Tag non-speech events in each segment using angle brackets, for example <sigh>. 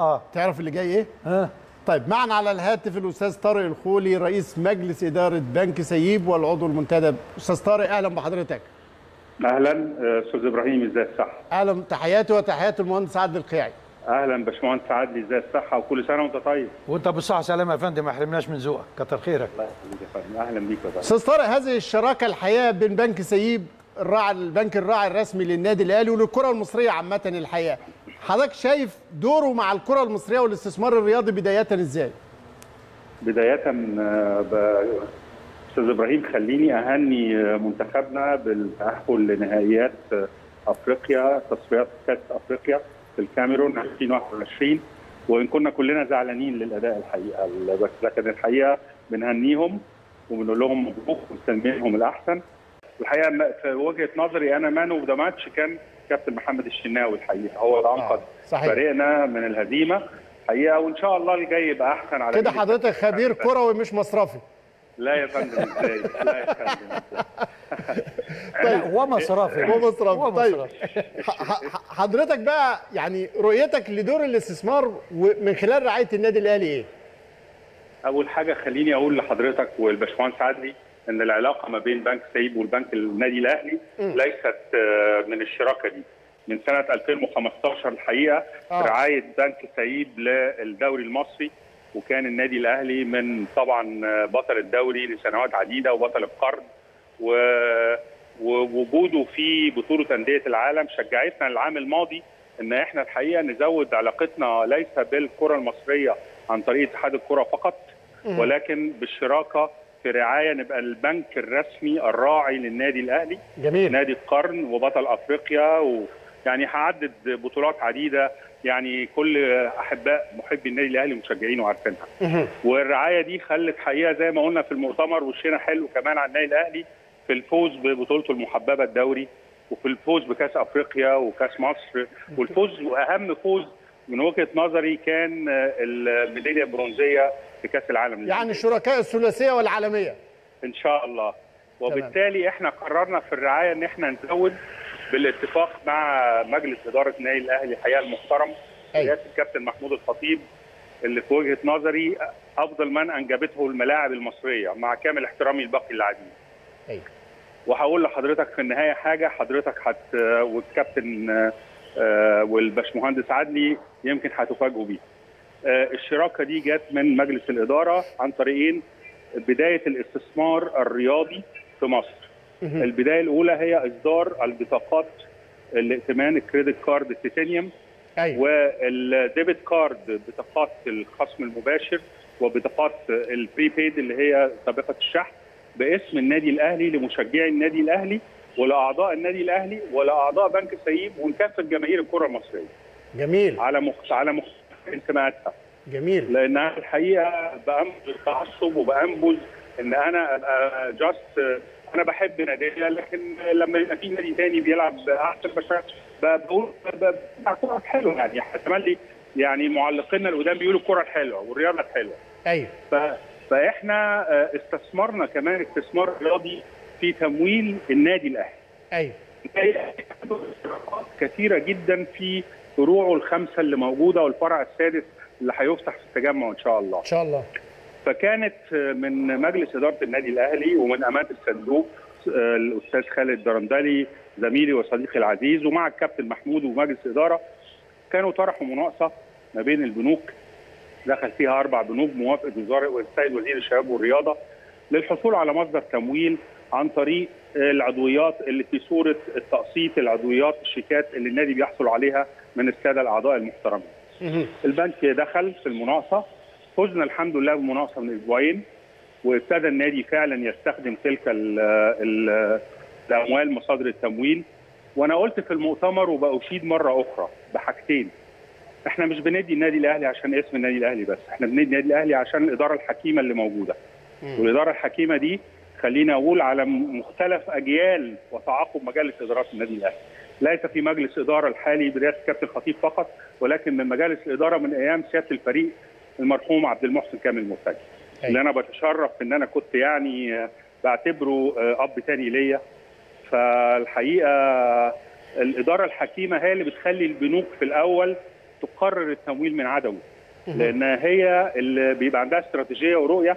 آه. تعرف اللي جاي إيه؟ ها. طيب معنا على الهاتف الأستاذ طارق الخولي رئيس مجلس إدارة بنك سيب والعضو المنتدب. أستاذ طارق أهلا بحضرتك. أهلا أستاذ إبراهيم إزاي الصحة؟ أهلا تحياتي وتحيات المهندس عادل القيعي. أهلا باشمهندس عادلي إزاي الصحة؟ وكل سنة وأنت طيب. وأنت بالصحه والسلامه يا فندم ما حرمناش من ذوقك كتر خيرك. الله يخليك يا فندم. أهلا بيك يا فندم. أستاذ طارق هذه الشراكة الحقيقة بين بنك سيب الراعي البنك الراعي الرسمي للنادي الأهلي وللكرة المصرية عامة الحقيقة حضرتك شايف دوره مع الكرة المصرية والاستثمار الرياضي بداية إزاي؟ بداية آه، أستاذ إبراهيم خليني أهني آه، منتخبنا بالتأهل لنهائيات آه، أفريقيا تصفيات كأس أفريقيا في الكاميرون 2021 وإن كنا كلنا زعلانين للأداء الحقيقة بس لكن الحقيقة بنهنيهم وبنقول لهم مبروك ومستنيينهم الأحسن. الحقيقة في وجهة نظري أنا man of the match كان كابتن محمد الشناوي الحقيقة هو اللي أنقذ صحيح. فريقنا من الهزيمة. حقيقة وإن شاء الله الجاي يبقى أحسن على كده حضرتك خبير كروي مش مصرفي. لا يا فندم إزاي؟ لا يا فندم؟ <laughs> طيب. هو مصرفي. هو مصرفي. طيب. حضرتك بقى يعني رؤيتك لدور الاستثمار ومن خلال رعاية النادي الأهلي إيه؟ أول حاجة خليني أقول لحضرتك والباشمهندس عدلي إن العلاقة ما بين بنك سيب والبنك النادي الأهلي ليست آه، من الشراكة دي. من سنة 2015 الحقيقة آه. رعاية بنك سيب للدوري المصري وكان النادي الأهلي من طبعا آه، بطل الدوري لسنوات عديدة وبطل القرن و ووجوده في بطولة أندية العالم شجعتنا العام الماضي إن إحنا الحقيقة نزود علاقتنا ليس بالكرة المصرية عن طريق اتحاد الكرة فقط ولكن بالشراكة في رعاية نبقى البنك الرسمي الراعي للنادي الأهلي. جميل. نادي القرن وبطل أفريقيا ويعني هعدد بطولات عديدة. يعني كل أحباء محبي النادي الأهلي ومشجعينه عارفينها والرعاية دي خلت حقيقة زي ما قلنا في المؤتمر وشينا حلو كمان على النادي الأهلي في الفوز ببطولته المحببة الدوري وفي الفوز بكأس أفريقيا وكأس مصر. والفوز وأهم فوز من وجهة نظري كان الميدالية البرونزية في كأس العالم يعني شركاء الثلاثية والعالمية. إن شاء الله. وبالتالي إحنا قررنا في الرعاية إن إحنا نزود بالاتفاق مع مجلس إدارة النادي الأهلي الحقيقة المحترم. رئاسه الكابتن محمود الخطيب اللي في وجهة نظري أفضل من أنجبته الملاعب المصرية مع كامل احترامي لباقي اللاعبين. أيوه وهقول لحضرتك في النهاية حاجة حضرتك هت والكابتن آه، والباشمهندس عدلي يمكن هتفاجئوا بيها. آه، الشراكة دي جت من مجلس الإدارة عن طريقين. بداية الاستثمار الرياضي في مصر. البداية الأولى هي إصدار البطاقات الائتمان ال credit card ال titanium أيوه. وال debit card بطاقات الخصم المباشر وبطاقات ال prepaid اللي هي سابقة الشحن باسم النادي الأهلي لمشجعي النادي الأهلي ولأعضاء النادي الأهلي ولأعضاء بنك saib ولكافه جماهير الكرة المصرية. جميل. على مخ... على مختلف انتماءاتها جميل. لانها الحقيقة بأنبذ التعصب وبأنبذ إن أنا أبقى جاست أنا بحب نادية لكن لما يبقى في نادي تاني بيلعب أحسن بشكل بقول كره حلوة يعني. تملي يعني معلقينا القدام بيقولوا الكره الحلوه والرياضة الحلوه أيوه. ف... فإحنا آه، استثمرنا كمان استثمار رياضي في تمويل النادي الأهلي. أيوه. كثيرة جدا في فروعه الخمسه اللي موجودة والفرع السادس اللي هيفتح في التجمع إن شاء الله. إن شاء الله. فكانت من مجلس إدارة النادي الأهلي ومن أمانة الصندوق آه، الأستاذ خالد درندلي زميلي وصديقي العزيز ومع الكابتن محمود ومجلس إدارة كانوا طرحوا مناقصة ما بين البنوك. دخل فيها أربع بنوك موافقة وزاره والسيد وزير الشباب والرياضة. للحصول على مصدر تمويل عن طريق العضويات اللي في صورة التقسيط العضويات الشيكات اللي النادي بيحصل عليها من السادة الأعضاء المحترمين. البنك دخل في المناقصة. فزنا الحمد لله بالمناقصه من أسبوعين وابتدى النادي فعلا يستخدم تلك ال ال الأموال مصادر التمويل. وأنا قلت في المؤتمر وبأشيد مرة أخرى بحاجتين. إحنا مش بندي النادي الأهلي عشان اسم النادي الأهلي بس إحنا بندي النادي الأهلي عشان الإدارة الحكيمة اللي موجودة. والإدارة الحكيمة دي خلينا أقول على مختلف أجيال وتعاقب مجالس ادارات النادي الأهلي. ليس في مجلس إدارة الحالي برئاسة كابتن خطيب فقط ولكن من مجالس الإدارة من أيام سيادة الفريق المرحوم عبد المحسن كامل مرتجي اللي أنا بتشرف إن أنا كنت يعني بعتبره أب تاني ليا. فالحقيقة الإدارة الحكيمة هي اللي بتخلي البنوك في الأول تقرر التمويل من عدمه. لأن هي اللي بيبقى عندها استراتيجية ورؤية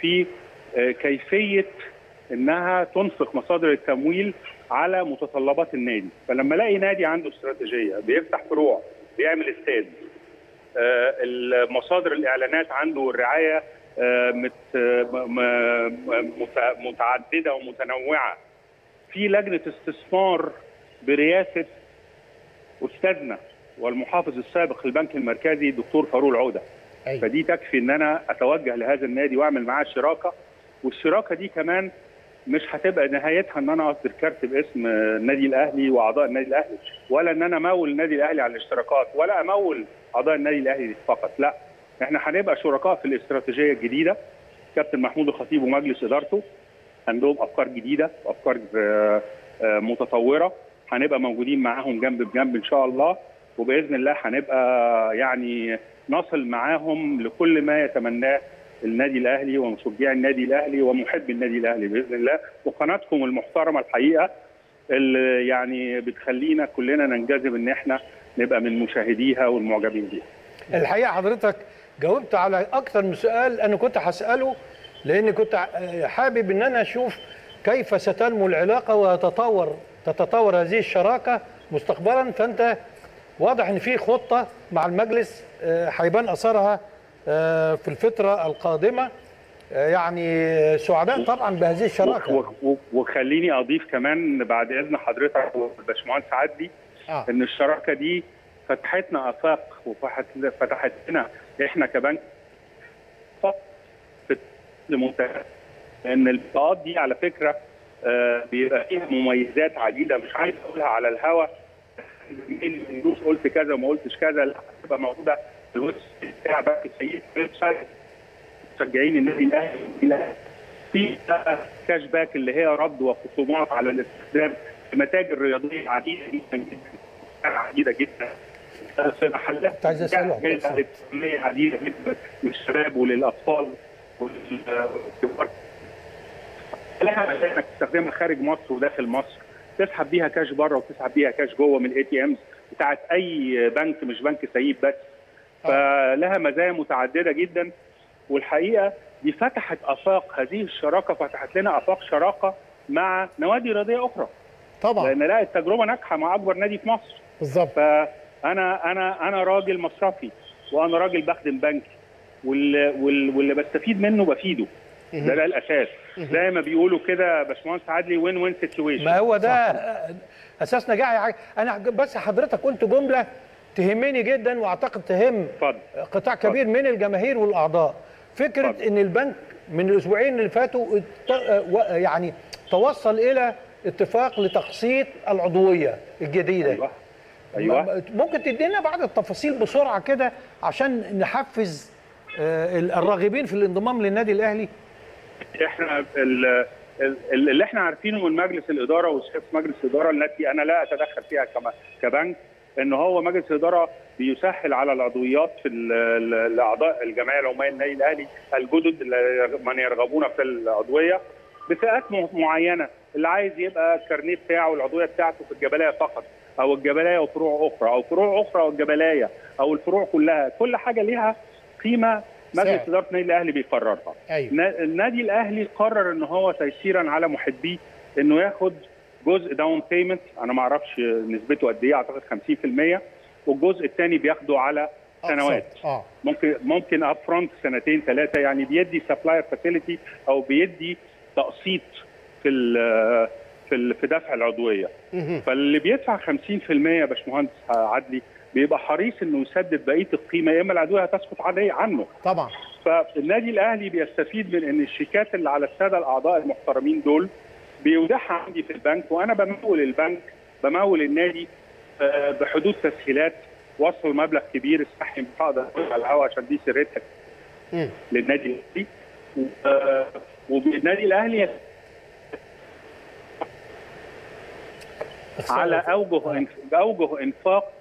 في آه، كيفية إنها تنفق مصادر التمويل على متطلبات النادي. فلما ألاقي نادي عنده استراتيجية بيفتح فروع بيعمل استاد آه، المصادر الإعلانات عنده الرعايه آه، متعددة ومتنوعة. في لجنة استثمار برئاسه أستاذنا والمحافظ السابق للبنك المركزي الدكتور فاروق العودة. أيوة. فدي تكفي إن أنا أتوجه لهذا النادي وأعمل معاه الشراكة والشراكة دي كمان مش هتبقى نهايتها إن أنا أصدر كارت باسم النادي الأهلي وأعضاء النادي الأهلي ولا إن أنا أمول النادي الأهلي على الاشتراكات ولا أمول أعضاء النادي الأهلي فقط لا إحنا هنبقى شركاء في الاستراتيجية الجديدة كابتن محمود الخطيب ومجلس إدارته عندهم أفكار جديدة وافكار آه، آه، متطورة هنبقى موجودين معاهم جنب بجنب إن شاء الله وبإذن الله هنبقى يعني نصل معاهم لكل ما يتمناه النادي الأهلي ومشجعي النادي الأهلي ومحبي النادي الأهلي بإذن الله وقناتكم المحترمة الحقيقة اللي يعني بتخلينا كلنا ننجذب إن إحنا نبقى من مشاهديها والمعجبين بيها. الحقيقة حضرتك جاوبت على أكثر من سؤال أنا كنت هسأله لأن كنت حابب إن أنا أشوف كيف ستنمو العلاقة وتتطور تتطور هذه الشراكة مستقبلا فأنت واضح إن في خطة مع المجلس آه، هيبان أثرها آه، في الفترة القادمة. آه، يعني سعداء طبعا بهذه الشراكة. وخليني أضيف كمان بعد إذن حضرتك والباشمهندس عدلي آه. إن الشراكة دي فتحتنا آفاق وفتحت فتحت لنا إحنا كبنك المنتجات لأن البطاقات دي على فكرة بيبقى فيها مميزات عديدة. مش عايز أقولها على الهوا الفلوس قلت كذا وما قلتش كذا لا هتبقى موجودة في ال website بتاع بنك saib ال website. مشجعين النادي الأهلي في cash back اللي هي رد وخصومات على الاستخدام في متاجر رياضيه عديده جدا جدا عديدة جدا. في محلات كنت عايز عديدة جدا للشباب وللأطفال وللكبار لها انك تستخدمها خارج مصر وداخل مصر. تسحب بيها كاش بره وتسحب بيها كاش جوه من ال ATMs بتاعت أي بنك مش بنك saib بس. فلها مزايا متعددة جدا. والحقيقة دي فتحت آفاق هذه الشراكة فتحت لنا آفاق شراكة مع نوادي رياضية أخرى. طبعا. لأن لا التجربه ناجحة مع أكبر نادي في مصر. بالظبط. فأنا أنا أنا راجل مصرفي وأنا راجل بخدم بنكي واللي واللي بستفيد منه بفيده. ده ده الأساس. زي ما بيقولوا كده باشمهندس عدلي وين وين سيتويشن ما هو ده أساس نجاح. يا حاج. أنا بس حضرتك قلت جملة تهمني جدا وأعتقد تهم اتفضل. قطاع كبير من الجماهير والأعضاء. فكرة اتفضل. إن البنك من الأسبوعين اللي فاتوا يعني توصل إلى اتفاق لتقسيط العضوية الجديدة. أيوه. أيوه. ممكن تدينا بعض التفاصيل بسرعة كده عشان نحفز آه، الراغبين في الانضمام للنادي الأهلي؟ إحنا ال- ال- اللي إحنا عارفينه من مجلس الإدارة وشيف مجلس الإدارة التي أنا لا أتدخل فيها كما كبنك إن هو مجلس الإدارة بيسهل على العضويات في ال- ال- الأعضاء الجمعية العمومية للنادي الأهلي الجدد من يرغبون في العضوية بفئات معينة. اللي عايز يبقى الكارنيه بتاعه العضويه بتاعته في الجبلايه فقط أو الجبلايه وفروع أخرى أو فروع أخرى والجبلايه أو الفروع كلها. كل حاجة ليها قيمة مجلس. اداره النادي الأهلي بيقررها. نا- النادي الأهلي قرر إن هو تيسيرا على محبيه إنه ياخد جزء down payment أنا ما أعرفش نسبته قد إيه أعتقد 50% والجزء الثاني بياخده على سنوات. آه. ممكن ممكن up front سنتين ثلاثة يعني بيدي supplier facility أو بيدي تقسيط في ال- في ال- في دفع العضوية. فاللي بيدفع 50% يا باشمهندس عدلي بيبقى حريص إنه يسدد بقية القيمة يا إما العضويه هتسقط عليه عنه. طبعا. فالنادي الأهلي بيستفيد من إن الشيكات اللي على السادة الأعضاء المحترمين دول بيودعها عندي في البنك وأنا بمول البنك بمول النادي آه، بحدود تسهيلات وصل مبلغ كبير اسمح لي مش هقدر على الهواء عشان دي مم. للنادي الأهلي. آه، والنادي الأهلي على أوجه اوجه إنفاق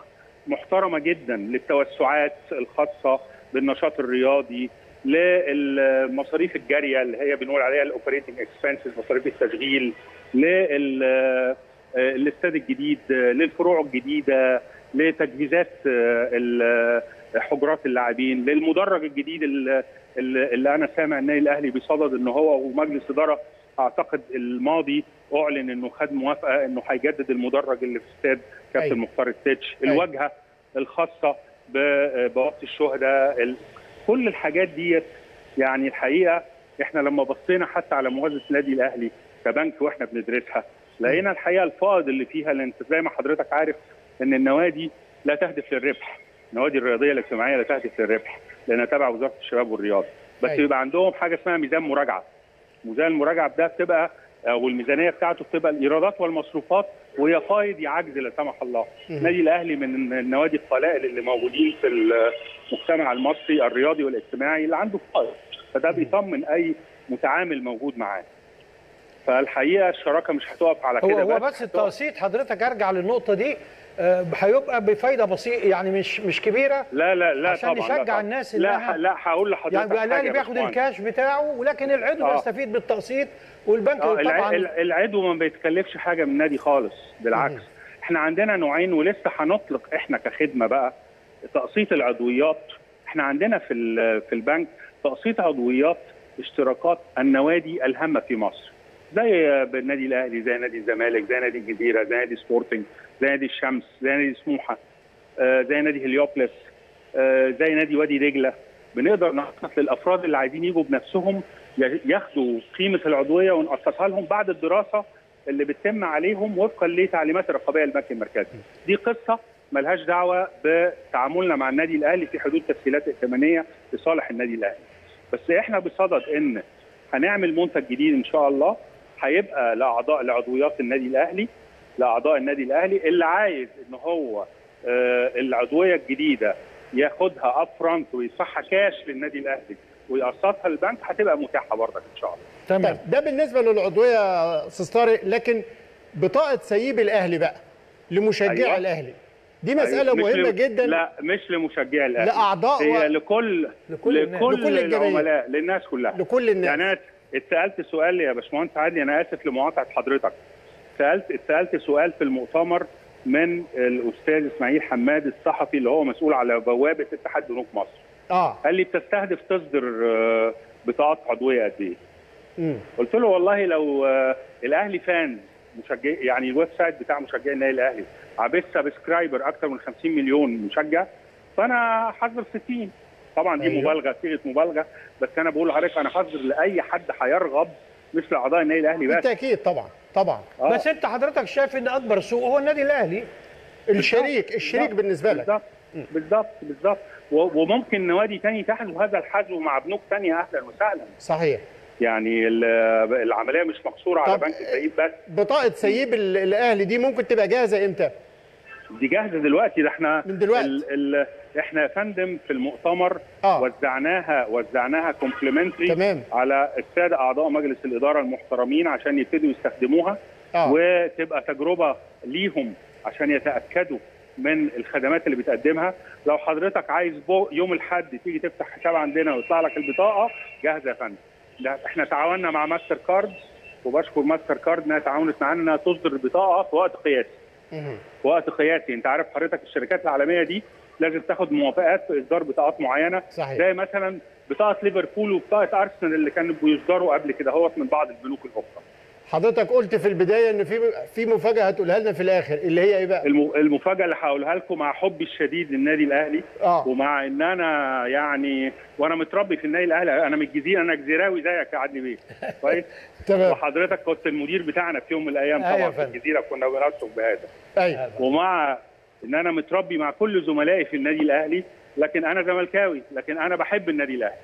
محترمة جدا للتوسعات الخاصة بالنشاط الرياضي للمصاريف الجارية اللي هي بنقول عليها ال operating expenses مصاريف التشغيل لل الاستاد الجديد للفروع الجديدة لتجهيزات حجرات اللاعبين للمدرج الجديد اللي, أنا سامع النادي الأهلي بصدد إن هو ومجلس إدارة أعتقد الماضي أعلن إنه خد موافقة إنه هيجدد المدرج اللي في استاد كابتن أيوة. مختار التتش أيوة. الواجهة الخاصة ببوابه الشهداء ال- كل الحاجات ديت يعني الحقيقة إحنا لما بصينا حتى على موازنه النادي الأهلي كبنك وإحنا بندرسها لقينا الحقيقة الفائض اللي فيها لأن أنت زي ما حضرتك عارف إن النوادي لا تهدف للربح النوادي الرياضية الاجتماعية لا تهدف للربح لأنها تبع وزارة الشباب والرياضة بس أيوة. يبقى عندهم حاجة اسمها ميزان مراجعة ميزان المراجعة ده بتبقى أو الميزانيه بتاعته بتبقى الإيرادات والمصروفات وهي فايض يعجز لا سمح الله. النادي الأهلي من النوادي القلائل اللي موجودين في المجتمع المصري الرياضي والاجتماعي اللي عنده فايض فده بيطمن أي متعامل موجود معاه. فالحقيقة الشراكة مش هتقف على هو كده هو بس. التقسيط حضرتك أرجع للنقطة دي. آه، هيبقى بفايدة بسيطة يعني مش مش كبيرة لا لا لا عشان طبعا لا نشجع طبعا. الناس لا لا هقول لحضرتك يعني بقى الأهلي يا بياخد. الكاش بتاعه ولكن العضو آه. بيستفيد بالتقسيط والبنك آه، طبعا الع- العضو ما بيتكلفش حاجة من النادي خالص بالعكس إحنا عندنا نوعين ولسه هنطلق إحنا كخدمة بقى تقسيط العضويات إحنا عندنا في في البنك تقسيط عضويات اشتراكات النوادي الهامة في مصر زي النادي الأهلي زي نادي الزمالك زي نادي الجزيرة زي نادي سبورتنج زي نادي الشمس زي نادي سموحة آه، زي نادي هليوبلس آه، زي نادي وادي دجلة بنقدر نقسط للافراد اللي عايزين يجوا بنفسهم ياخدوا قيمة العضوية ونقسطها لهم بعد الدراسة اللي بتتم عليهم وفقا لتعليمات الرقابية البنك المركزي. دي قصة ملهاش دعوة بتعاملنا مع النادي الأهلي في حدود تسهيلات ائتمانية لصالح النادي الأهلي. بس إحنا بصدد إن هنعمل منتج جديد إن شاء الله هيبقى لأعضاء لعضويات النادي الأهلي لأعضاء النادي الأهلي اللي عايز إن هو آه، العضوية الجديدة ياخدها up front ويدفعها كاش للنادي الأهلي ويقسطها للبنك هتبقى متاحة برضك إن شاء الله. تمام طيب ده بالنسبة للعضوية يا أستاذ طارق لكن بطاقة سيب الأهلي بقى لمشجع أيوة. الأهلي دي مسألة أيوة، مهمة لم- جدا لا مش لمشجعي الأهلي لأعضاء هي و- لكل لكل الناس. لكل, لكل الجماهير. العملاء للناس كلها لكل الناس يعني أنا اتسألت سؤال يا باشمهندس عادل أنا آسف لمقاطعة حضرتك سالت اتسالت سؤال في المؤتمر من الأستاذ إسماعيل حماد الصحفي اللي هو مسؤول على بوابة اتحاد بنوك مصر. آه. قال لي بتستهدف تصدر آه، بطاقات عضويه قد إيه؟ قلت له والله لو آه، الأهلي فان مشجع يعني الويب سايت بتاع مشجعي النادي الأهلي عبث سبسكرايبر أكثر من 50 مليون مشجع فأنا حظر 60 طبعا دي أيوة. مبالغة صيغة مبالغة بس أنا بقول لحضرتك أنا حظر لأي حد هيرغب مثل أعضاء النادي الأهلي بس. بالتاكيد طبعا. طبعا. آه. بس أنت حضرتك شايف إن أكبر سوق هو النادي الأهلي؟ الشريك الشريك بالظبط. بالنسبة لك. بالظبط بالظبط بالظبط وممكن نوادي تاني تحذو هذا الحذو مع بنوك تانية أهلا وسهلا. صحيح. يعني ال- العملية مش مقصورة على بنك السعيد بس. بطاقة سيب ال- الأهلي دي ممكن تبقى جاهزة إمتى؟ دي جاهزة دلوقتي ده إحنا من دلوقتي. ال ال إحنا يا فندم في المؤتمر آه. وزعناها وزعناها كومبلمنتري. على السادة أعضاء مجلس الإدارة المحترمين عشان يبتدوا يستخدموها آه. وتبقى تجربة ليهم عشان يتأكدوا من الخدمات اللي بتقدمها لو حضرتك عايز يوم الأحد تيجي تفتح حساب عندنا ويطلع لك البطاقة جاهزة يا فندم إحنا تعاوننا مع ماستر كارد وبشكر ماستر كارد إنها تعاونت معانا إنها تصدر البطاقة في وقت قياسي. في وقت قياسي أنت عارف حضرتك الشركات العالمية دي لازم تاخد موافقات في إصدار بطاقات معينة صحيح. زي مثلا بطاقة ليفربول وبطاقة أرسنال اللي كانوا بيصدروا قبل كده هوت من بعض البنوك الأخرى. حضرتك قلت في البداية إن في في مفاجأة هتقولها لنا في الآخر اللي هي إيه بقى؟ الم- المفاجأة اللي هقولها لكم مع حبي الشديد للنادي الأهلي آه. ومع إن أنا يعني وأنا متربي في النادي الأهلي أنا من الجزيرة أنا جزيراوي زيك يا عدلي بيه. <laughs> كويس؟ تمام. وحضرتك كنت المدير بتاعنا في يوم من الأيام أيوة طبعا في. الجزيرة كنا بنرسم بهذا. أيوه. ومع إن أنا متربي مع كل زملائي في النادي الأهلي لكن أنا زملكاوي لكن أنا بحب النادي الأهلي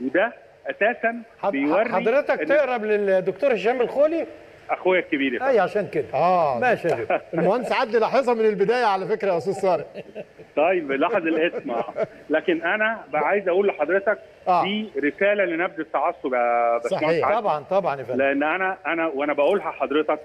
وده أساسا بيوري حضرتك تقرب للدكتور هشام الخولي أخويا الكبير. أي عشان كده آه ماشي يا. <laughs> المهندس عدلي لاحظها من البداية على فكرة يا أستاذ طارق طيب لاحظ الاسم آه. لكن أنا عايز أقول لحضرتك آه. دي رسالة لنبذ التعصب يا باشمهندس صحيح. طبعا طبعا يا فندم لأن أنا أنا وأنا بقولها حضرتك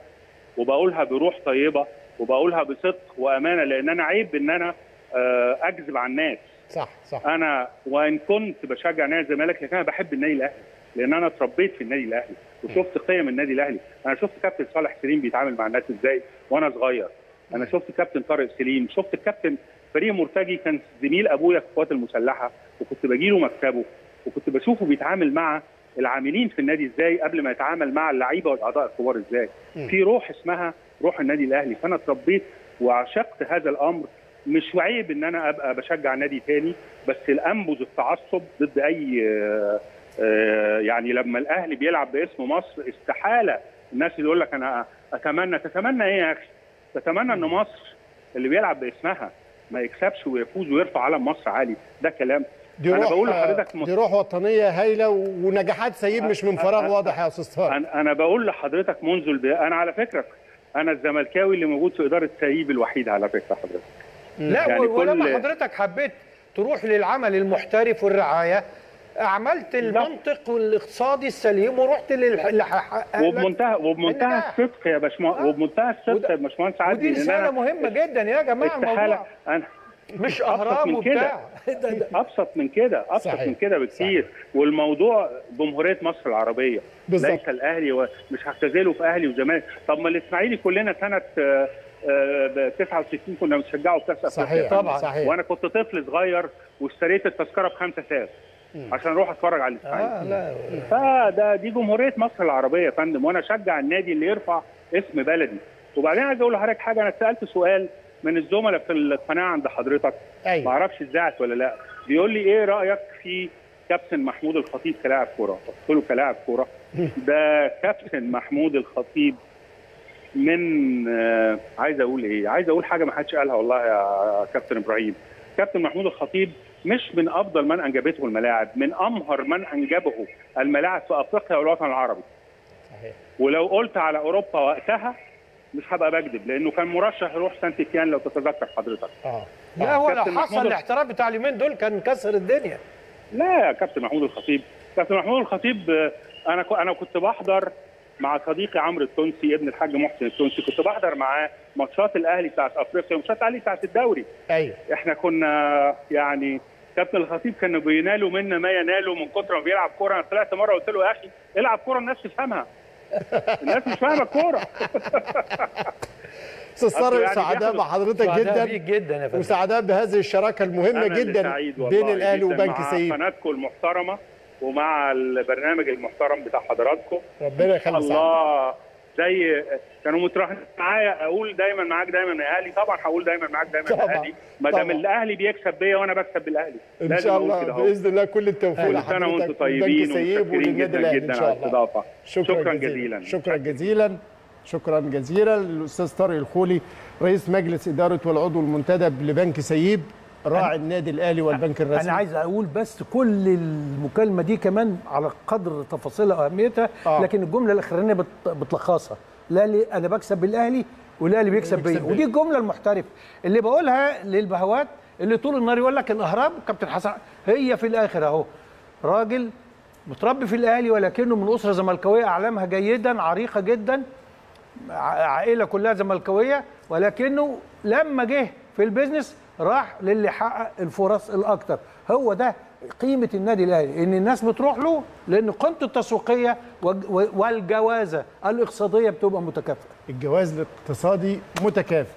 وبقولها بروح طيبة وبقولها بصدق وأمانة لأن أنا عيب إن أنا آه، أكذب على الناس. صح صح. أنا وإن كنت بشجع نادي الزمالك لكن أنا بحب النادي الأهلي لأن أنا اتربيت في النادي الأهلي وشفت قيم النادي الأهلي. أنا شفت كابتن صالح سليم بيتعامل مع الناس إزاي وأنا صغير. أنا شفت كابتن طارق سليم شفت الكابتن فريق مرتجي كان زميل أبويا في القوات المسلحة وكنت باجي له مكتبه وكنت بشوفه بيتعامل مع العاملين في النادي إزاي قبل ما يتعامل مع اللعيبة والأعضاء الكبار إزاي؟ في روح اسمها روح النادي الأهلي. فأنا اتربيت وعشقت هذا الأمر. مش عيب إن أنا أبقى بشجع نادي تاني بس الانبذ التعصب ضد أي آه، آه، يعني لما الأهلي بيلعب باسم مصر استحالة الناس اللي يقول لك أنا أتمنى. تتمنى إيه يا أخي؟ تتمنى إن مصر اللي بيلعب باسمها ما يكسبش ويفوز ويرفع علم مصر عالي. ده كلام دي أنا روح بقول لحضرتك دي روح وطنية هايلة ونجاحات سيب مش من فراغ واضح يا أستاذ طارق أنا أنا بقول لحضرتك منذ الب... أنا على فكره أنا الزملكاوي اللي موجود في إدارة سيب الوحيد على فكرة حضرتك. لا يعني ولما كل- حضرتك حبيت تروح للعمل المحترف والرعاية عملت المنطق والاقتصادي السليم ورحت لك وبمنتهى وبمنتهى النجاح. الصدق يا باشمهندس آه. وبمنتهى الصدق يا باشمهندس عادل ودي رسالة مهمة جدا يا جماعة الموضوع. أنا <laughs> مش أهرام. وبتاع. <laughs> أبسط من كده أبسط صحيح. من كده بكتير. والموضوع جمهورية مصر العربية. بالظبط. ليس الأهلي و- مش هختزله في أهلي وزمالك. طب ما الإسماعيلي كلنا سنة آه، آه، ب 69 كنا بنشجعه في كأس صحيح طبعاً. صحيح. وأنا كنت طفل صغير واشتريت التذكرة بخمسة ساعات عشان أروح أتفرج على الإسماعيلي. لا. فده دي جمهورية مصر العربية يا فندم. وأنا أشجع النادي اللي يرفع اسم بلدي. وبعدين عايز أقول لحضرتك حاجة أنا اتسالت سؤال من الزملاء في القناة عند حضرتك. ما أيوه. أعرفش اتذاعت ولا لا. بيقول لي إيه رأيك في كابتن محمود الخطيب كلاعب كورة؟ قلت له كلاعب كورة. <laughs> ده كابتن محمود الخطيب من آه عايز أقول إيه؟ عايز أقول حاجة ما حدش قالها والله يا كابتن إبراهيم. كابتن محمود الخطيب مش من أفضل من أنجبته الملاعب من أمهر من أنجبه الملاعب في أفريقيا والوطن العربي. صحيح. ولو قلت على أوروبا وقتها مش هبقى بكذب لأنه كان مرشح يروح سانت تيان لو تتذكر حضرتك. آه. لا هو لو حصل الاحتراف بتاع اليومين دول كان كسر الدنيا. لا يا كابتن محمود الخطيب. كابتن محمود الخطيب آه، أنا أنا كنت بحضر مع صديقي عمرو التونسي ابن الحاج محسن التونسي. كنت بحضر معاه ماتشات الأهلي بتاعت أفريقيا وماتشات الأهلي بتاعت الدوري. أيوه إحنا كنا يعني كابتن الخطيب كانوا بينالوا منا ما ينالوا من كتر ما بيلعب كورة. أنا طلعت مرة قلت له يا أخي العب كورة الناس تفهمها. الناس مش فاهمة الكورة. أستاذ طارق يعني سعداء سعداء بيك جدا جدا وسعداء بهذه الشراكة المهمة جدا بين الأهلي وبنك مع سيب قناتكم المحترمة ومع البرنامج المحترم بتاع حضراتكم. ربنا يخلي سعداء. الله زي كانوا متراهنين معايا أقول دايما معاك دايما يا أهلي. طبعا هقول دايما معاك دايما يا أهلي. ما دام. الأهلي بيكسب بيا وأنا بكسب بالاهلي إن شاء الله. بإذن الله كل التوفيق كل سنه وأنتم طيبين ومتشكرين جدا جدا على الاستضافه شكرا, جزيلا. شكرا جزيلا. شكرا جزيلا. للاستاذ طارق الخولي رئيس مجلس إدارة والعضو المنتدب لبنك سيب. راعي النادي الأهلي والبنك الرسمي أنا عايز أقول بس كل المكالمة دي كمان على قدر تفاصيلها واهميتها آه. لكن الجملة الأخرانية بت- بتلخصها لا لي أنا بكسب بالأهلي والاهلي بيكسب بيكسب بيا. ودي الجملة المحترفة اللي بقولها للبهوات اللي طول النهار يقول لك الأهرام كابتن حسن هي في الآخر أهو راجل متربي في الأهلي ولكنه من أسرة زملكاوية أعلامها جيدا عريقة جدا عائلة كلها زملكاوية ولكنه لما جه في البيزنس راح للي حقق الفرص الأكتر. هو ده قيمة النادي الأهلي إن الناس بتروح له لأن قيمته التسويقية والج- والجوازة الإقتصادية بتبقى متكافئة. الجواز الاقتصادي متكافئ.